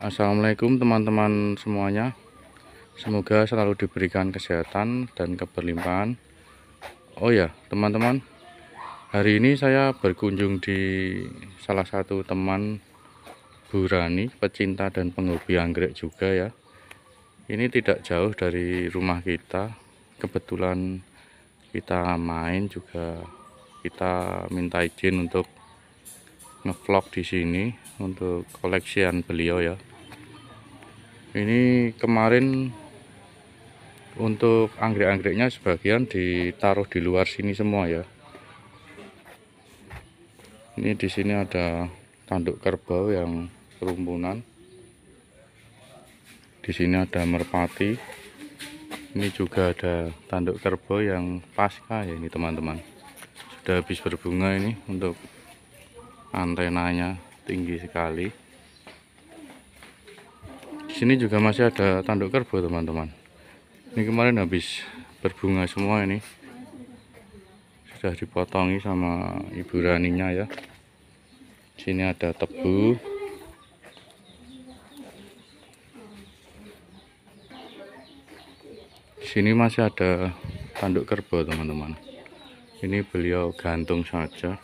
Assalamualaikum teman-teman semuanya. Semoga selalu diberikan kesehatan dan keberlimpahan. Oh ya teman-teman. Hari ini saya berkunjung di salah satu teman Bu Rani Pecinta dan penghobi anggrek juga ya. Ini tidak jauh dari rumah kita. Kebetulan kita main juga. Kita minta izin untuk ngevlog di sini untuk koleksian beliau ya. Ini kemarin untuk anggrek-anggreknya sebagian ditaruh di luar sini semua ya. Ini di sini ada tanduk kerbau yang kerumbunan. Di sini ada merpati. Ini juga ada tanduk kerbau yang pasca ya ini teman-teman. Sudah habis berbunga ini untuk antenanya tinggi sekali sini juga masih ada tanduk kerbau teman-teman. Ini kemarin habis berbunga semua ini. Sudah dipotongi sama ibu raninya ya. Sini ada tebu. Sini masih ada tanduk kerbau teman-teman. Ini beliau gantung saja.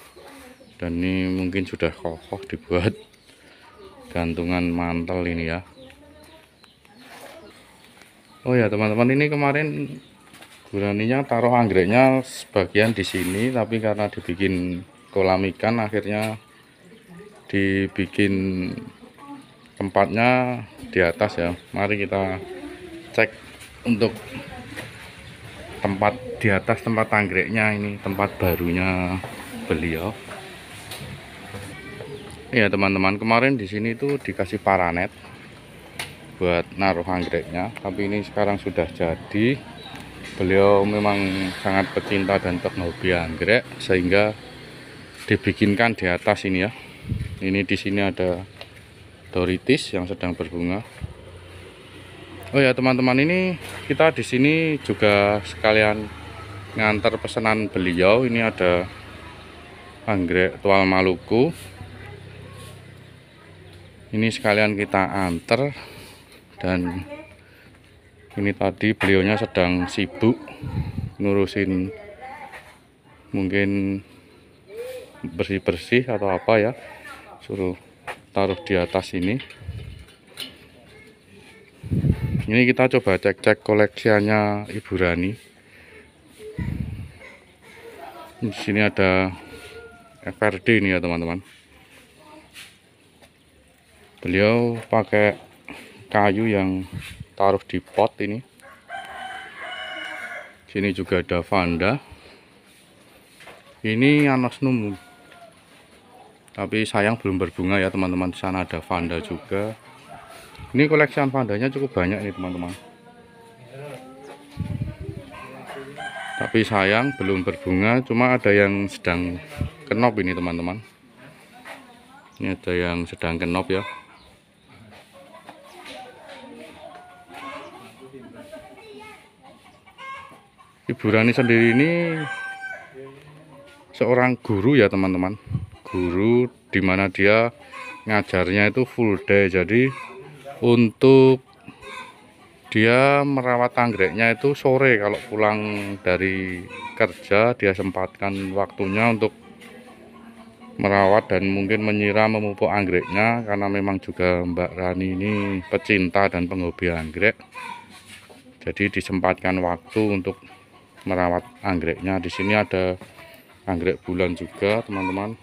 Dan ini mungkin sudah kokoh dibuat gantungan mantel ini ya Oh ya teman-teman ini kemarin guraninya taruh anggreknya sebagian di sini tapi karena dibikin kolam ikan akhirnya dibikin tempatnya di atas ya. Mari kita cek untuk tempat di atas tempat anggreknya ini tempat barunya beliau. Ya teman-teman kemarin di sini tuh dikasih paranet buat naruh anggreknya tapi ini sekarang sudah jadi. Beliau memang sangat pecinta dan penghobi anggrek sehingga dibikinkan di atas ini ya. Ini di sini ada doritis yang sedang berbunga. Oh ya teman-teman ini kita di sini juga sekalian ngantar pesanan beliau. Ini ada anggrek tual Maluku. Ini sekalian kita antar dan ini tadi beliaunya sedang sibuk ngurusin mungkin bersih-bersih atau apa ya suruh taruh di atas ini. Ini kita coba cek-cek koleksiannya Ibu Rani. Di sini ada FRD ini ya teman-teman. Beliau pakai kayu yang taruh di pot ini. Sini juga ada vanda ini anosnum tapi sayang belum berbunga ya teman-teman. Di sana ada vanda juga. Ini koleksian vandanya cukup banyak nih teman-teman. Tapi sayang belum berbunga cuma ada yang sedang kenop ini teman-teman. Ini ada yang sedang kenop ya Ibu Rani sendiri ini seorang guru ya teman-teman. Guru di mana dia ngajarnya itu full day. Jadi untuk dia merawat anggreknya itu sore. Kalau pulang dari kerja dia sempatkan waktunya untuk merawat dan mungkin menyiram memupuk anggreknya. Karena memang juga Mbak Rani ini pecinta dan penghobi anggrek. Jadi disempatkan waktu untuk merawat anggreknya. Di sini ada anggrek bulan juga, teman-teman.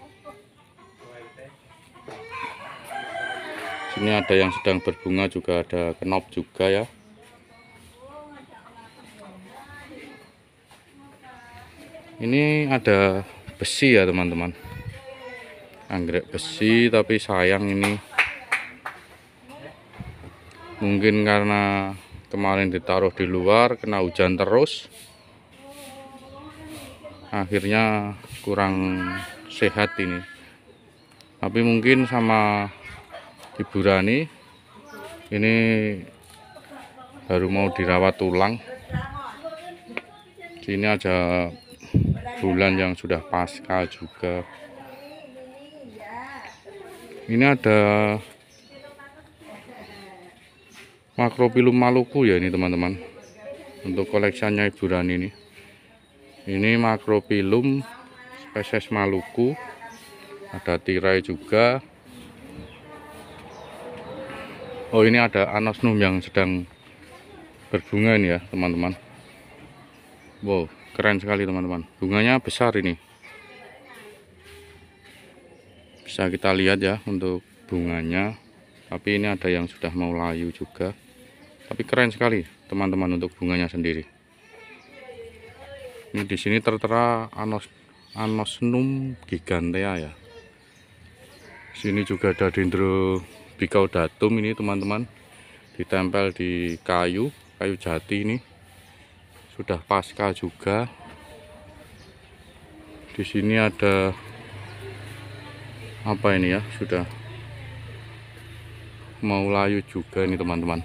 Sini ada yang sedang berbunga juga ada kenop juga ya. Ini ada besi ya, teman-teman. Anggrek besi tapi sayang ini mungkin karena kemarin ditaruh di luar kena hujan terus akhirnya kurang sehat ini. Tapi mungkin sama Ibu Rani ini baru mau dirawat tulang sini ada bulan yang sudah pasca juga. Ini ada Makropilum Maluku ya ini teman-teman untuk koleksiannya Ibu Rani ini ini Makropilum spesies Maluku. Ada tirai juga. Oh ini ada anosnum yang sedang berbunga ini ya teman-teman. Wow keren sekali teman-teman. Bunganya besar ini. Bisa kita lihat ya untuk bunganya. Tapi ini ada yang sudah mau layu juga. Tapi keren sekali teman-teman untuk bunganya sendiri ini di sini tertera anos anosnum gigantea ya. Sini juga ada dendro bicaudatum ini teman-teman. Ditempel di kayu kayu jati ini. Sudah pasca juga. Di sini ada apa ini ya sudah mau layu juga ini teman-teman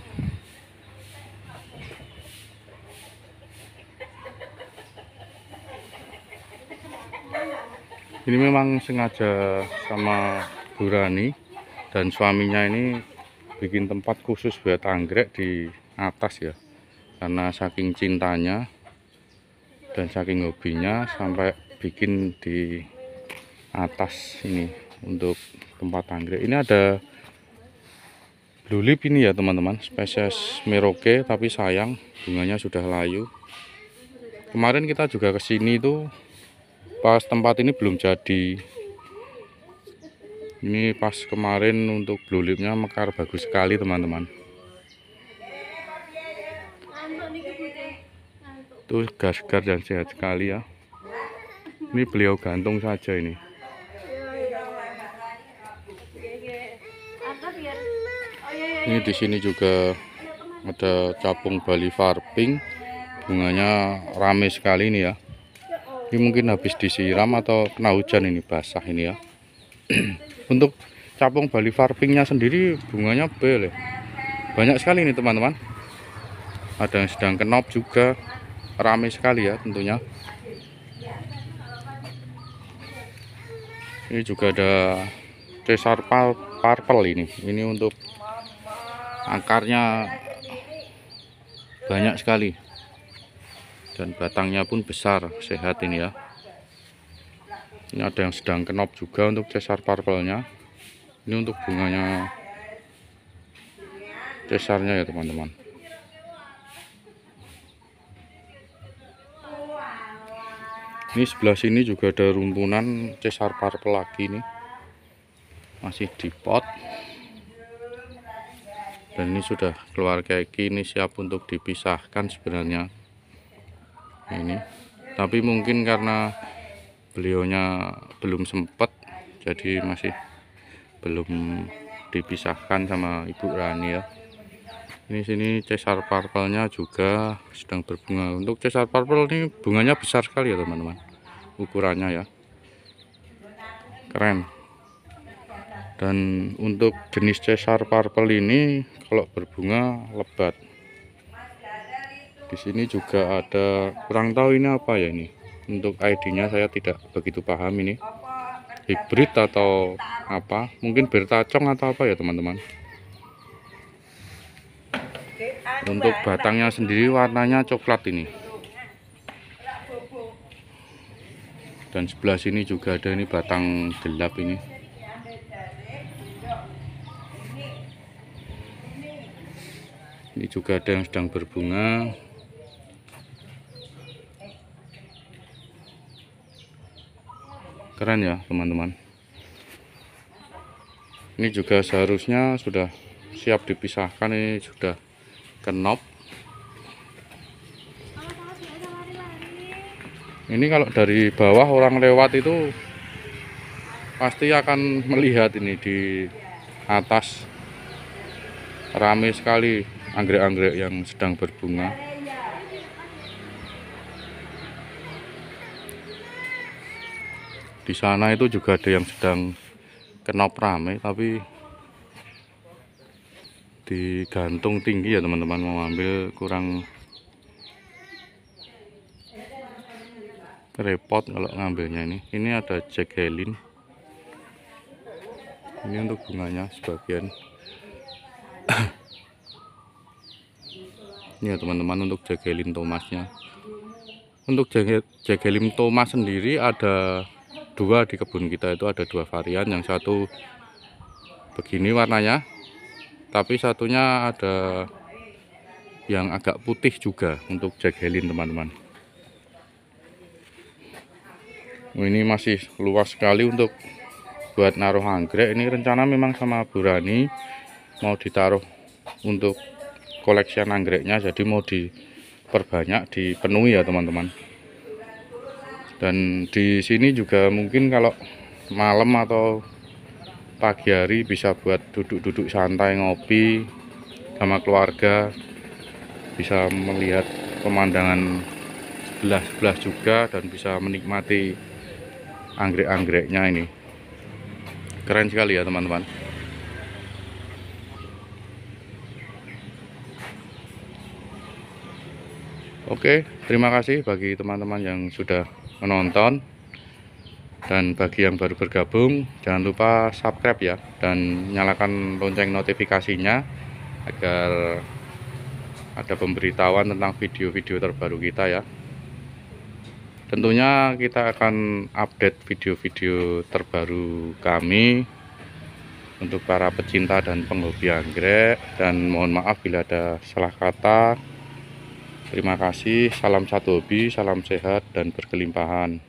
ini memang sengaja sama Burani dan suaminya ini bikin tempat khusus buat anggrek di atas ya. Karena saking cintanya dan saking hobinya sampai bikin di atas ini untuk tempat anggrek. Ini ada blue ini ya teman-teman. Spesies Merauke tapi sayang bunganya sudah layu. Kemarin kita juga ke sini tuh pas tempat ini belum jadi. Ini pas kemarin untuk blue mekar bagus sekali teman-teman. Tuh gas-gas dan sehat sekali ya. Ini beliau gantung saja ini. Ini di sini juga ada capung Bali Farping. Bunganya rame sekali ini ya ini mungkin habis disiram atau kena hujan ini basah ini ya. Untuk capung Bali Farpingnya sendiri bunganya bel ya. banyak sekali ini teman-teman. Ada yang sedang kenop juga. Rame sekali ya tentunya. Ini juga ada Cesar Purple ini. Ini untuk akarnya banyak sekali dan batangnya pun besar sehat ini ya. Ini ada yang sedang kenop juga untuk cesar purple-nya ini untuk bunganya cesarnya ya teman-teman. Ini sebelah sini juga ada rumpunan cesar purple lagi nih. Masih di pot. Dan ini sudah keluar kayak gini siap untuk dipisahkan sebenarnya ini tapi mungkin karena beliaunya belum sempat jadi masih belum dipisahkan sama ibu Rani ya. Ini sini cesar purple-nya juga sedang berbunga. Untuk cesar purple ini bunganya besar sekali ya teman-teman. Ukurannya ya. Keren. Dan untuk jenis cesar purple ini kalau berbunga lebat di sini juga ada kurang tahu ini apa ya ini. Untuk ID-nya saya tidak begitu paham ini. Hybrid atau apa? Mungkin bertacong atau apa ya teman-teman? Untuk batangnya sendiri warnanya coklat ini. Dan sebelah sini juga ada ini batang gelap ini. Ini juga ada yang sedang berbunga keren ya teman-teman. Ini juga seharusnya sudah siap dipisahkan ini sudah kenop. Ini kalau dari bawah orang lewat itu pasti akan melihat ini di atas. Rame sekali anggrek-anggrek yang sedang berbunga di sana itu juga ada yang sedang kenop rame tapi digantung tinggi ya teman-teman. Mau ambil kurang repot kalau ngambilnya ini. Ini ada Jack Helin ini untuk bunganya sebagian. Ini ya teman-teman untuk jagelin Thomasnya. Untuk jagelin Thomas sendiri ada dua di kebun kita itu ada dua varian. Yang satu begini warnanya tapi satunya ada yang agak putih juga untuk jagelin teman-teman. Ini masih luas sekali untuk buat naruh anggrek. Ini rencana memang sama Burani mau ditaruh untuk koleksian anggreknya jadi mau diperbanyak dipenuhi ya teman-teman dan di sini juga mungkin kalau malam atau pagi hari bisa buat duduk-duduk santai ngopi sama keluarga. Bisa melihat pemandangan sebelah-sebelah juga dan bisa menikmati anggrek-anggreknya ini. Keren sekali ya teman-teman. Oke, terima kasih bagi teman-teman yang sudah menonton. Dan bagi yang baru bergabung, jangan lupa subscribe ya dan nyalakan lonceng notifikasinya agar ada pemberitahuan tentang video-video terbaru kita ya. Tentunya kita akan update video-video terbaru kami untuk para pecinta dan penghobi anggrek dan mohon maaf bila ada salah kata Terima kasih, salam satu hobi, salam sehat dan berkelimpahan.